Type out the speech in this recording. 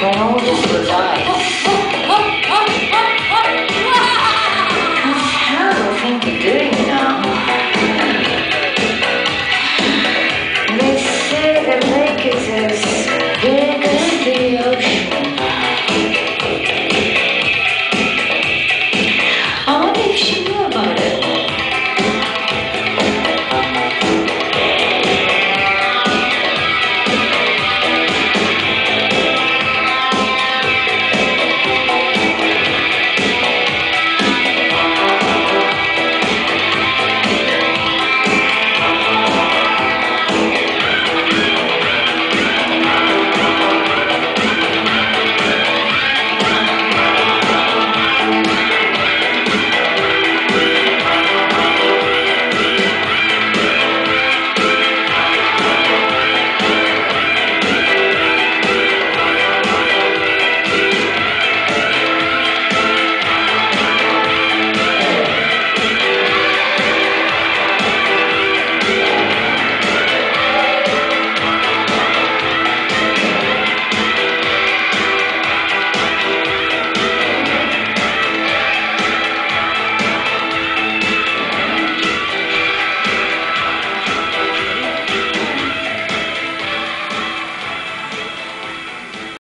Donald died.